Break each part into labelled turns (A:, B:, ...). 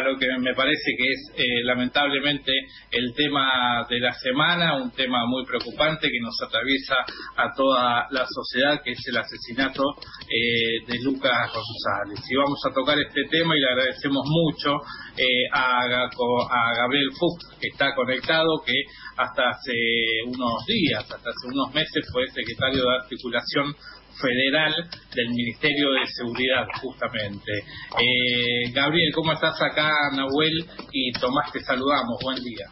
A: lo que me parece que es eh, lamentablemente el tema de la semana, un tema muy preocupante que nos atraviesa a toda la sociedad, que es el asesinato eh, de Lucas González. Y vamos a tocar este tema y le agradecemos mucho eh, a, a Gabriel Fuchs, que está conectado, que hasta hace unos días, hasta hace unos meses fue secretario de articulación federal del Ministerio de Seguridad, justamente. Eh, Gabriel, ¿cómo estás acá, Nahuel? Y Tomás, te saludamos. Buen día.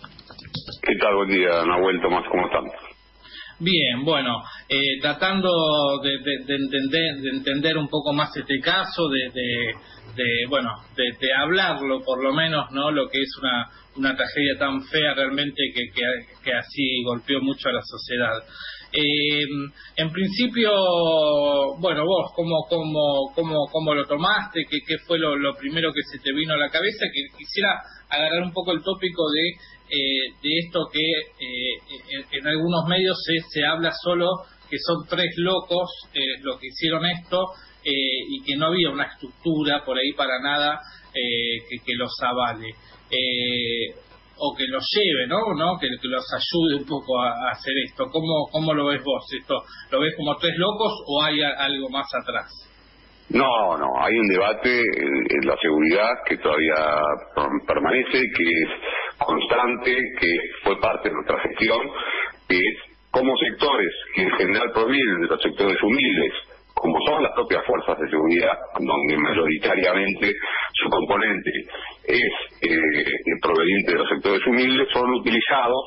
B: ¿Qué tal? Buen día, Nahuel, Tomás, ¿cómo están?
A: Bien, bueno, eh, tratando de, entender, de entender un poco más este caso, de, de bueno, de, hablarlo por lo menos, ¿no? Lo que es una, una tragedia tan fea realmente que, que, que así golpeó mucho a la sociedad. Eh, en principio, bueno, vos, ¿cómo, cómo, cómo, cómo lo tomaste? ¿Qué, qué fue lo, primero que se te vino a la cabeza? Que quisiera agarrar un poco el tópico de, eh, de esto que eh, en, algunos medios se, se habla solo que son tres locos eh, los que hicieron esto y que no había una estructura por ahí para nada que, que los avale. Eh, o que los lleve, ¿no? ¿no? Que, los ayude un poco a, hacer esto. ¿Cómo, ¿Cómo lo ves vos? ¿Esto lo ves como tres locos o hay algo más atrás?
B: No, no, hay un debate en, la seguridad que todavía permanece, que es constante, que fue parte de nuestra gestión, que es cómo sectores que en general provienen de los sectores humildes, como son las propias fuerzas de seguridad, donde mayoritariamente su componente es eh, proveniente de los sectores humildes, son utilizados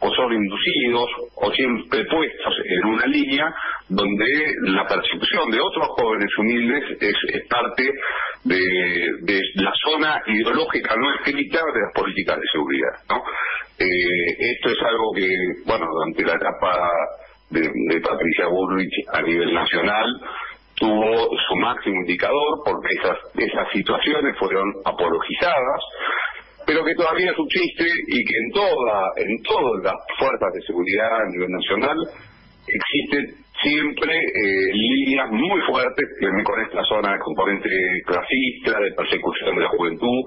B: o son inducidos o siempre puestos en una línea donde la persecución de otros jóvenes humildes es, parte de, la zona ideológica no escrita de las políticas de seguridad. ¿no? Eh, esto es algo que, bueno, durante la etapa de, Patricia Bullrich a nivel nacional tuvo su máximo indicador porque esas, esas situaciones fueron apologizadas, pero que todavía subsiste y que en toda, en todas las fuerzas de seguridad a nivel nacional existen siempre eh, líneas muy fuertes con esta zona de componente clasista, de persecución de la juventud,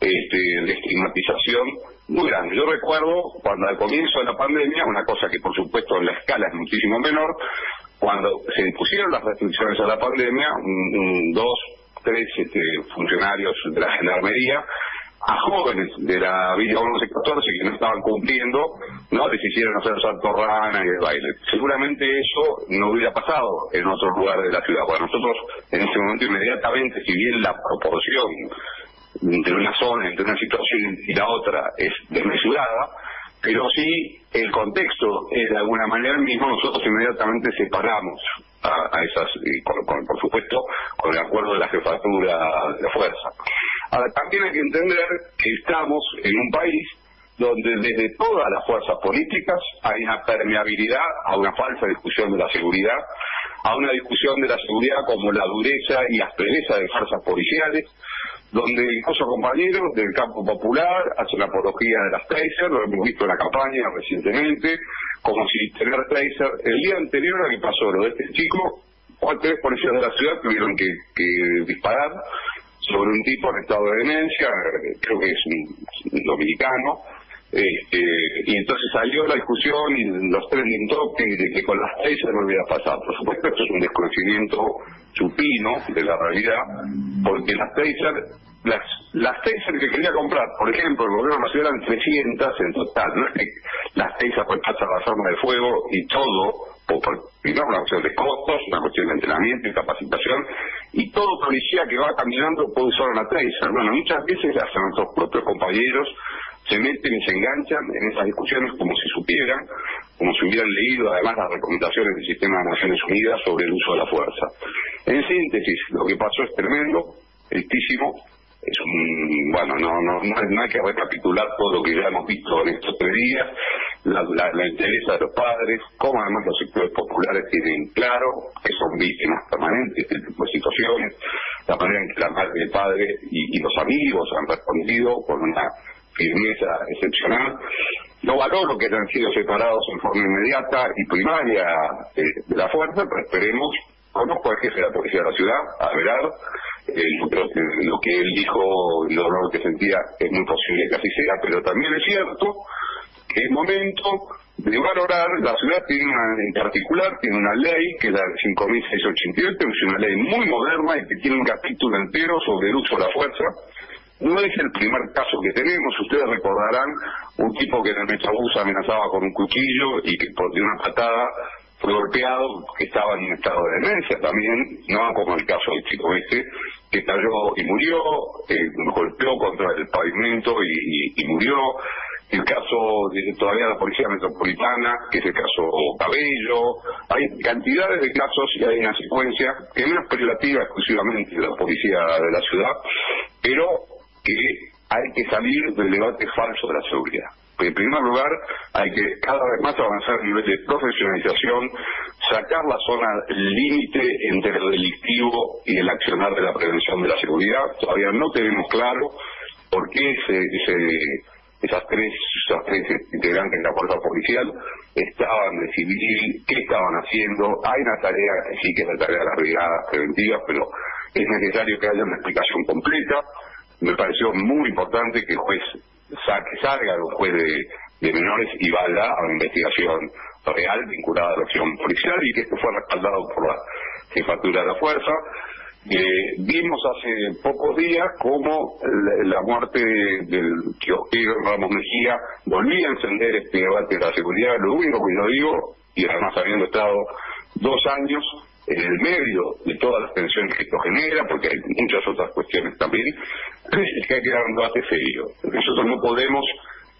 B: este, de estigmatización muy grande. Yo recuerdo cuando al comienzo de la pandemia, una cosa que por supuesto en la escala es muchísimo menor, cuando se impusieron las restricciones a la pandemia, dos, tres este, funcionarios de la gendarmería a jóvenes de la Villa 1114 que no estaban cumpliendo, no les hicieron hacer salto rana y el baile. Seguramente eso no hubiera pasado en otros lugares de la ciudad. Para nosotros, en ese momento, inmediatamente, si bien la proporción entre una zona, entre una situación y la otra es desmesurada, pero sí el contexto es de alguna manera el mismo, nosotros inmediatamente separamos a, esas, y por supuesto, con el acuerdo de la jefatura de la fuerza. Ahora, también hay que entender que estamos en un país donde desde todas las fuerzas políticas hay una permeabilidad a una falsa discusión de la seguridad, a una discusión de la seguridad como la dureza y aspereza de fuerzas policiales, donde incluso compañeros del campo popular hacen apología de las Tracer, lo hemos visto en la campaña recientemente, como si tener Tracer, el día anterior a que pasó lo de este chico, tres policías de la ciudad tuvieron que, disparar sobre un tipo en estado de demencia, creo que es un dominicano, este, y entonces salió la discusión y los trending topics de que con las Tracer no hubiera pasado. Por supuesto, esto es un desconocimiento chupino de la realidad, porque las Tracer, las, las que quería comprar, por ejemplo, el gobierno nacional eran 300 en total, no es que las Tracer pues pasa la arma de fuego y todo, por, primero una cuestión de costos, una cuestión de entrenamiento y capacitación, y todo policía que va caminando puede usar una Tracer. Bueno, muchas veces hasta nuestros propios compañeros se meten y se enganchan en esas discusiones como si supieran, como si hubieran leído además las recomendaciones del sistema de Naciones Unidas sobre el uso de la fuerza. En síntesis, lo que pasó es tremendo, tristísimo, es un, bueno, no, no, no, hay que recapitular todo lo que ya hemos visto en estos tres días, la, la, interesa de los padres, cómo además los sectores populares tienen claro que son víctimas permanentes de este tipo de situaciones, la manera en que la madre el padre y los amigos han respondido con una firmeza excepcional. No valoro que hayan sido separados en forma inmediata y primaria de, la fuerza, pero esperemos, conozco al jefe de la policía de la ciudad, a Velar, lo que él dijo, lo que sentía, es muy posible que así sea, pero también es cierto que es momento de valorar, la ciudad tiene una, en particular, tiene una ley, que es la 5.688, es una ley muy moderna y que tiene un capítulo entero sobre el uso de la fuerza. No es el primer caso que tenemos, ustedes recordarán un tipo que en el Metrobús amenazaba con un cuchillo y que por una patada fue golpeado, que estaba en un estado de demencia también, no como el caso del chico este, que cayó y murió, eh, golpeó contra el pavimento y, murió. El caso de todavía la Policía Metropolitana, que es el caso Cabello. Hay cantidades de casos y hay una secuencia que no es privativa exclusivamente de la Policía de la ciudad, pero hay que salir del debate falso de la seguridad en primer lugar hay que cada vez más avanzar a nivel de profesionalización, sacar la zona límite entre lo delictivo y el accionar de la prevención de la seguridad. Todavía no tenemos claro por qué esas tres, tres integrantes de la fuerza policial estaban de civil, qué estaban haciendo. Hay una tarea, sí que es la tarea de las brigadas preventivas, pero es necesario que haya una explicación completa. Me pareció muy importante que el juez que salga un juez de, menores y vaya a una investigación real vinculada a la acción policial y que esto fue respaldado por la jefatura de la fuerza. Eh, vimos hace pocos días cómo la, muerte del kiosquero Ramos Mejía volvía a encender este debate de la seguridad. Lo único que yo digo, y además habiendo estado dos años en el medio de todas las tensiones que esto genera, porque hay muchas otras cuestiones también, es que hay que dar un debate serio. Nosotros no podemos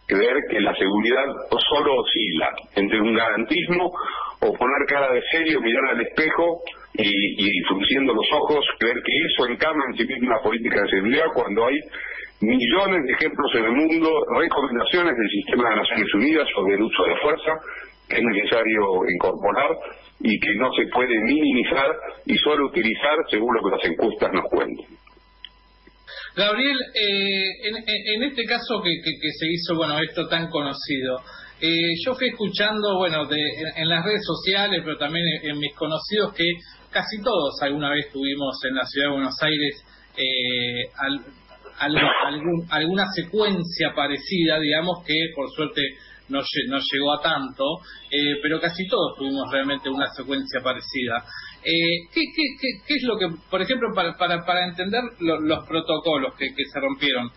B: creer que la seguridad solo oscila entre un garantismo o poner cara de serio, mirar al espejo y, y frunciendo los ojos, creer que eso encarna en sí mismo una política de seguridad cuando hay millones de ejemplos en el mundo, recomendaciones del sistema de Naciones Unidas sobre el uso de fuerza, que es necesario incorporar y que no se puede minimizar y solo utilizar según lo que las encuestas nos cuentan.
A: Gabriel, eh, en, este caso que, se hizo, bueno, esto tan conocido, eh, yo fui escuchando, bueno, de, en, las redes sociales, pero también en, mis conocidos, que casi todos alguna vez tuvimos en la ciudad de Buenos Aires eh, alguna secuencia parecida, digamos, que por suerte no, no llegó a tanto, eh, pero casi todos tuvimos realmente una secuencia parecida. Eh, ¿qué, qué, qué, es lo que, por ejemplo, para, para, para entender los protocolos que, que se rompieron?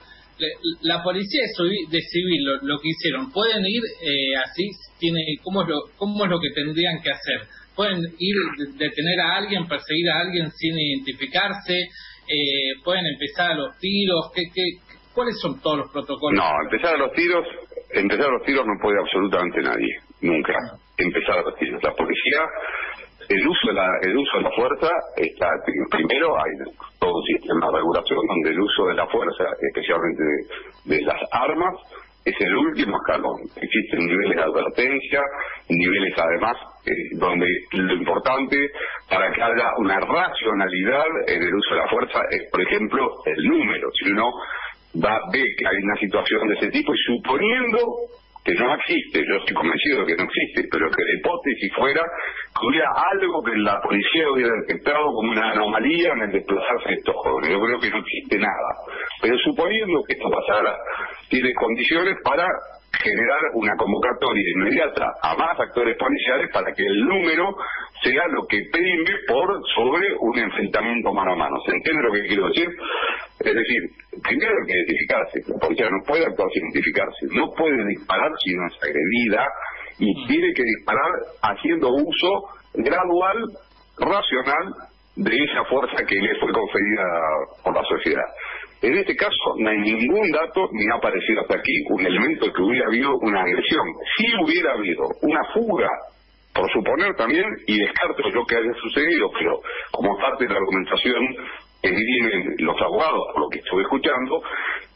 A: la policía de civil lo, que hicieron pueden ir eh, así tiene cómo es lo cómo es lo que tendrían que hacer pueden ir detener a alguien perseguir a alguien sin identificarse eh, pueden empezar a los tiros ¿qué, qué, cuáles son todos los protocolos
B: no empezar a los tiros empezar los tiros no puede absolutamente nadie, nunca. Empezar los tiros. La policía, el uso de la, el uso de la fuerza está, primero hay todo un sistema de regulación donde el uso de la fuerza, especialmente de, las armas, es el último escalón. Existen niveles de advertencia, niveles además eh, donde lo importante para que haya una racionalidad en el uso de la fuerza es, por ejemplo, el número. Si uno va, ve que hay una situación de ese tipo y suponiendo que no existe, yo estoy convencido de que no existe, pero que la hipótesis fuera que hubiera algo que la policía hubiera detectado como una anomalía en el desplazarse de estos jóvenes. Yo creo que no existe nada. Pero suponiendo que esto pasara, tiene condiciones para generar una convocatoria inmediata a más actores policiales para que el número sea lo que prime por sobre un enfrentamiento mano a mano. ¿Se entiende lo que quiero decir? Es decir, primero hay que identificarse. La policía no puede actuar sin identificarse. No puede disparar si no es agredida y tiene que disparar haciendo uso gradual, racional, de esa fuerza que le fue conferida por la sociedad. En este caso no hay ningún dato ni ha aparecido hasta aquí un elemento que hubiera habido una agresión. Si hubiera habido una fuga, por suponer también, y descarto lo que haya sucedido, pero como parte de la argumentación viven los abogados, por lo que estuve escuchando,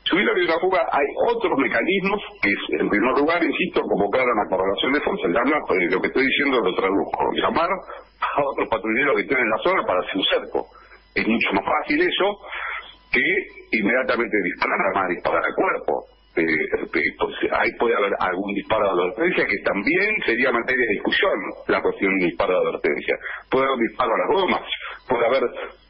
B: si hubiera habido una fuga, hay otros mecanismos que es, en primer lugar, insisto, convocar a una correlación de fuerzas, pues, lo que estoy diciendo lo traduzco, llamar a otros patrulleros que estén en la zona para hacer un cerco. Es mucho más fácil eso que inmediatamente disparar a disparar al cuerpo. Eh, pues, ahí puede haber algún disparo de advertencia que también sería materia de discusión la cuestión de disparo de advertencia. Puede haber disparo a las gomas, puede haber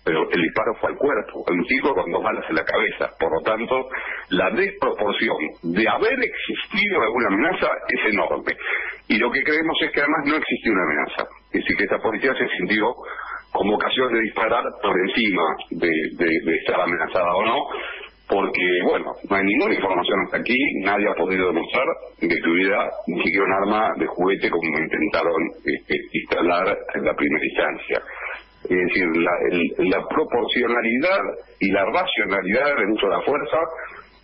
B: pero el disparo fue al cuerpo, un chico con dos balas en la cabeza. Por lo tanto, la desproporción de haber existido alguna amenaza es enorme. Y lo que creemos es que además no existió una amenaza. Es decir, que esta policía se sintió con vocación de disparar por encima de, de estar amenazada o no, porque, bueno, no hay ninguna información hasta aquí, nadie ha podido demostrar que tuviera ni siquiera un arma de juguete como intentaron este, instalar en la primera instancia. Es decir, la, la proporcionalidad y la racionalidad del uso de la fuerza,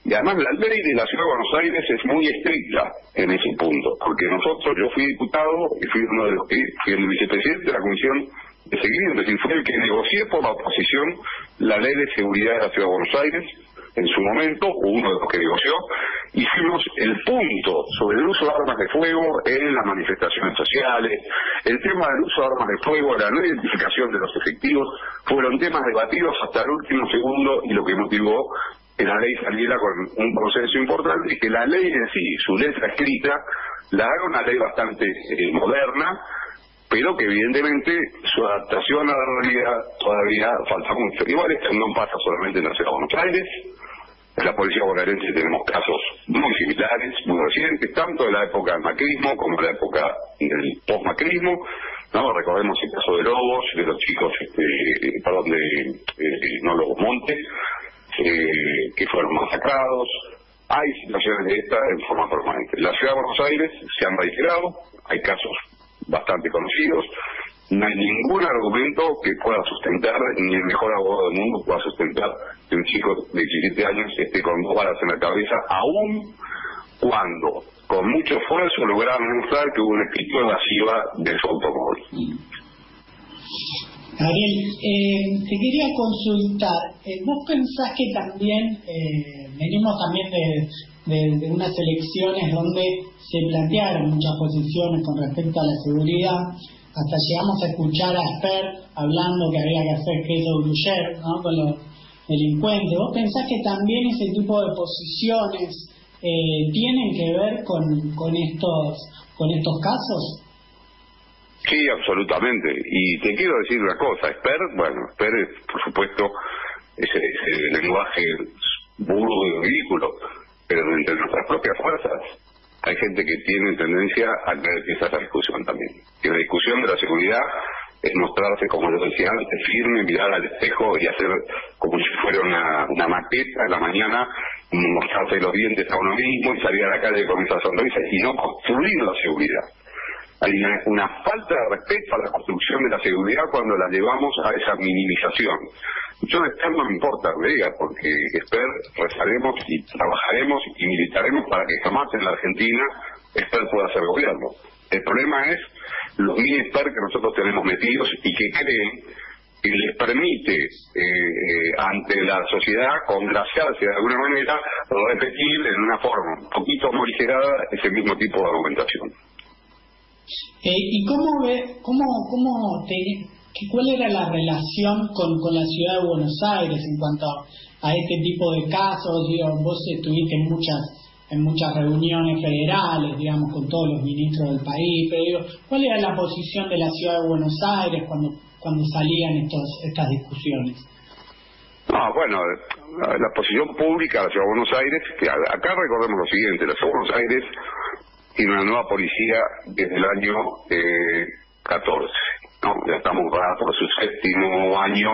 B: y además la ley de la Ciudad de Buenos Aires es muy estricta en ese punto, porque nosotros, yo fui diputado y fui uno de los que, fui el vicepresidente de la Comisión de Seguimiento, es decir, fue el que negocié por la oposición la ley de seguridad de la Ciudad de Buenos Aires, en su momento, uno de los que negoció, hicimos el punto sobre el uso de armas de fuego en las manifestaciones sociales, el tema del uso de armas de fuego, la no identificación de los efectivos, fueron temas debatidos hasta el último segundo y lo que motivó que la ley saliera con un proceso importante y que la ley en sí, su letra escrita, la haga una ley bastante eh, moderna, pero que evidentemente su adaptación a la realidad todavía falta mucho. Igual esto no pasa solamente en la ciudad de Buenos Aires, en la policía bonaerense tenemos casos muy similares, muy recientes, tanto de la época del macrismo como de la época del post-macrismo. ¿no? Recordemos el caso de Lobos, de los chicos, este, perdón, de no Lobos Montes, eh, que fueron masacrados. Hay situaciones de esta en forma permanente. En la ciudad de Buenos Aires se han reiterado, hay casos bastante conocidos, no hay ningún argumento que pueda sustentar, ni el mejor abogado del mundo pueda sustentar un chico de 17 años esté con dos balas en la cabeza, aún cuando con mucho esfuerzo lograron mostrar que hubo un espíritu evasiva de su automóvil.
C: Ariel, eh, te quería consultar, eh, ¿vos pensás que también, eh, venimos también de, unas elecciones donde se plantearon muchas posiciones con respecto a la seguridad, hasta llegamos a escuchar a Esper hablando que había que hacer queso gruyer ¿no? con los delincuentes. ¿Vos pensás que también ese tipo de posiciones eh, tienen que ver con, estos, con estos casos?
B: Sí, absolutamente. Y te quiero decir una cosa, Esper, bueno, Esper es, por supuesto, ese, ese lenguaje burdo y ridículo, pero entre nuestras propias fuerzas hay gente que tiene tendencia a que esa es la discusión también. Que la discusión de la seguridad es mostrarse, como yo decía antes, firme, mirar al espejo y hacer como si fuera una, una maqueta en la mañana, mostrarse los dientes a uno mismo y salir a la calle con esa sonrisa y no construir la seguridad. Hay una, falta de respeto a la construcción de la seguridad cuando la llevamos a esa minimización. Yo de Esper no me importa, diga, porque Esper rezaremos y trabajaremos y militaremos para que jamás en la Argentina Esper pueda ser gobierno. El problema es los mini que nosotros tenemos metidos y que creen que les permite eh, eh, ante la sociedad congraciarse de alguna manera repetir en una forma un poquito morigerada ese mismo tipo de argumentación.
C: Eh, ¿Y cómo ve, cómo, cómo te, cuál era la relación con, con la ciudad de Buenos Aires en cuanto a este tipo de casos? Digo, vos estuviste muchas en muchas reuniones federales, digamos, con todos los ministros del país, pero digo, ¿cuál era la posición de la ciudad de Buenos Aires cuando cuando salían estos, estas discusiones?
B: Ah, bueno, la posición pública de la ciudad de Buenos Aires, que acá recordemos lo siguiente, la ciudad de Buenos Aires tiene una nueva policía desde el año eh, 14. ¿no? Ya estamos por su séptimo año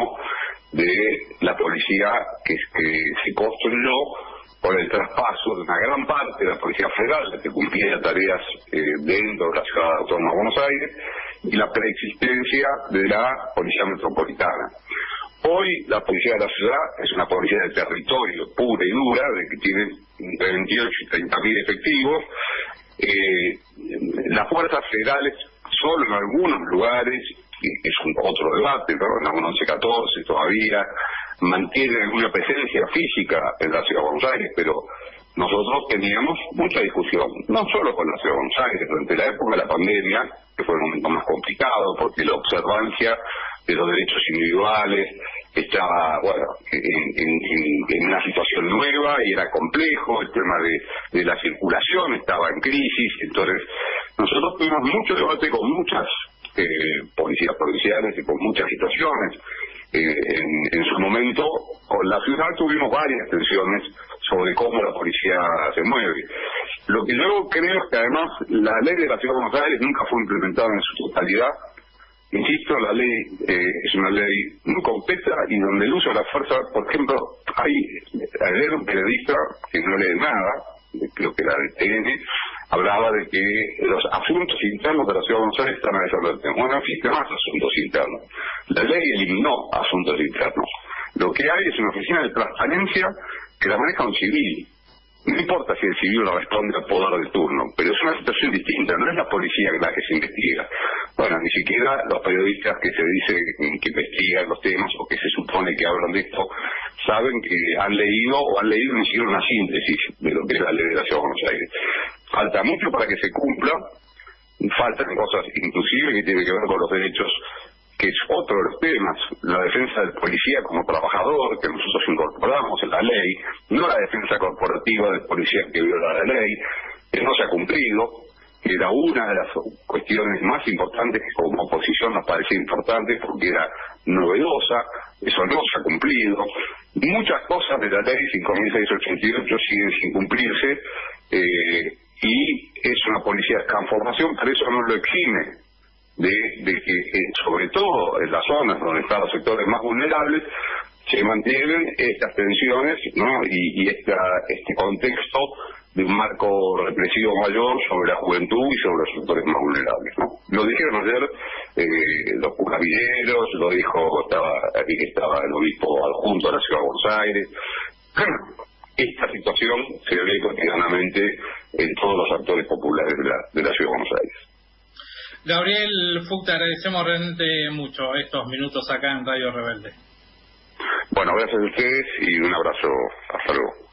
B: de la policía que, se construyó por el traspaso de una gran parte de la Policía Federal, que cumplía tareas eh, dentro de la Ciudad Autónoma de Buenos Aires, y la preexistencia de la Policía Metropolitana. Hoy la Policía de la Ciudad es una policía de territorio pura y dura, de que tiene entre 28 y 30 mil efectivos, eh, las fuerzas federales solo en algunos lugares, es un otro debate, ¿no? en la 1114 todavía mantienen alguna presencia física en la ciudad de Buenos Aires, pero nosotros teníamos mucha discusión, no solo con la ciudad de Buenos Aires, durante la época de la pandemia, que fue un momento más complicado, porque la observancia de los derechos individuales, estaba bueno en, una situación nueva y era complejo, el tema de, la circulación estaba en crisis, entonces nosotros tuvimos mucho debate con muchas eh, policías provinciales y con muchas situaciones. En, su momento, con la ciudad tuvimos varias tensiones sobre cómo la policía se mueve. Lo que yo creo es que además la ley de la Ciudad de Buenos nunca fue implementada en su totalidad. Insisto, la ley eh, es una ley muy completa y donde el uso de la fuerza, por ejemplo, hay ayer un periodista que no lee nada, creo que la del TN, hablaba de que los asuntos internos de la Ciudad de Buenos Aires están desarrollar. Bueno, existen más asuntos internos. La ley eliminó asuntos internos. Lo que hay es una oficina de transparencia que la maneja un civil. No importa si el civil no responde al poder del turno, pero es una situación distinta, no es la policía la que se investiga. Bueno, ni siquiera los periodistas que se dice que investigan los temas o que se supone que hablan de esto, saben que han leído o han leído ni siquiera una síntesis de lo que es la ley de la Ciudad de Buenos Aires. Falta mucho para que se cumpla, faltan cosas inclusive que tienen que ver con los derechos que es otro de los temas, la defensa del policía como trabajador, que nosotros incorporamos en la ley, no la defensa corporativa del policía que viola la ley, que no se ha cumplido, que era una de las cuestiones más importantes que como oposición nos parecía importante porque era novedosa, eso no se ha cumplido. Muchas cosas de la ley 5.688 siguen sin cumplirse. Eh, y es una policía de transformación, pero eso no lo exime de, que eh, sobre todo en las zonas donde están los sectores más vulnerables se mantienen estas tensiones ¿no? y, este contexto de un marco represivo mayor sobre la juventud y sobre los sectores más vulnerables. Lo dijeron ayer eh, los curabilleros, lo dijo, estaba aquí que estaba el obispo adjunto de la Ciudad de Buenos Aires. Esta situación se ve cotidianamente en todos los actores populares de la, de la Ciudad de Buenos Aires.
A: Gabriel Fuch, te agradecemos realmente mucho estos minutos acá en Radio Rebelde.
B: Bueno, gracias a ustedes y un abrazo. Hasta luego.